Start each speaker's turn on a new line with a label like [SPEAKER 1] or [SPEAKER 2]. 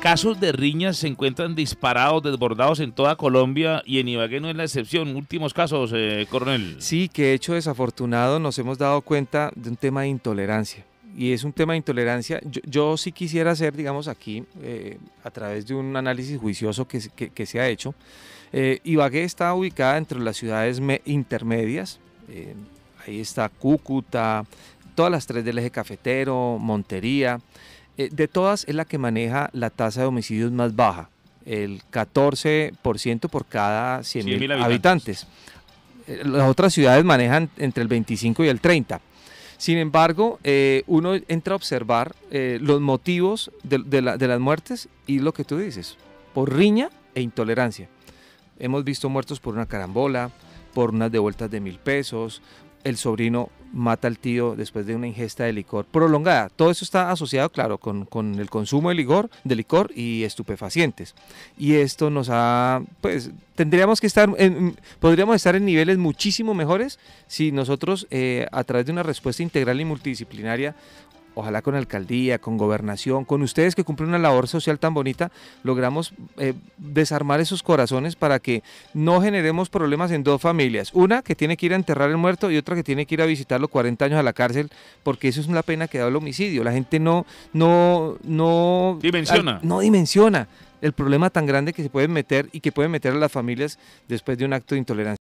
[SPEAKER 1] casos de riñas se encuentran disparados, desbordados en toda Colombia y en Ibagué no es la excepción. Últimos casos, eh, coronel.
[SPEAKER 2] Sí, que hecho desafortunado nos hemos dado cuenta de un tema de intolerancia. Y es un tema de intolerancia. Yo, sí quisiera hacer, digamos, aquí, eh, a través de un análisis juicioso que, se ha hecho, eh, Ibagué está ubicada entre las ciudades intermedias. Ahí está Cúcuta, todas las tres del eje cafetero, Montería. Eh, de todas es la que maneja la tasa de homicidios más baja, el 14% por cada 100.000 habitantes. Eh, las otras ciudades manejan entre el 25 y el 30. Sin embargo, eh, uno entra a observar los motivos de, las muertes y lo que tú dices, por riña e intolerancia. Hemos visto muertos por una carambola, por unas devueltas de mil pesos, el sobrino mata al tío después de una ingesta de licor prolongada. Todo eso está asociado, claro, con, el consumo de licor, de licor y estupefacientes. Y esto nos ha, pues, tendríamos que estar, en, podríamos estar en niveles muchísimo mejores si nosotros, eh, a través de una respuesta integral y multidisciplinaria, ojalá con alcaldía, con gobernación, con ustedes que cumplen una labor social tan bonita, logramos eh, desarmar esos corazones para que no generemos problemas en dos familias. Una que tiene que ir a enterrar el muerto y otra que tiene que ir a visitarlo 40 años a la cárcel, porque eso es una pena que da el homicidio. La gente no, no, no
[SPEAKER 1] dimensiona.
[SPEAKER 2] no dimensiona el problema tan grande que se puede meter y que pueden meter a las familias después de un acto de intolerancia.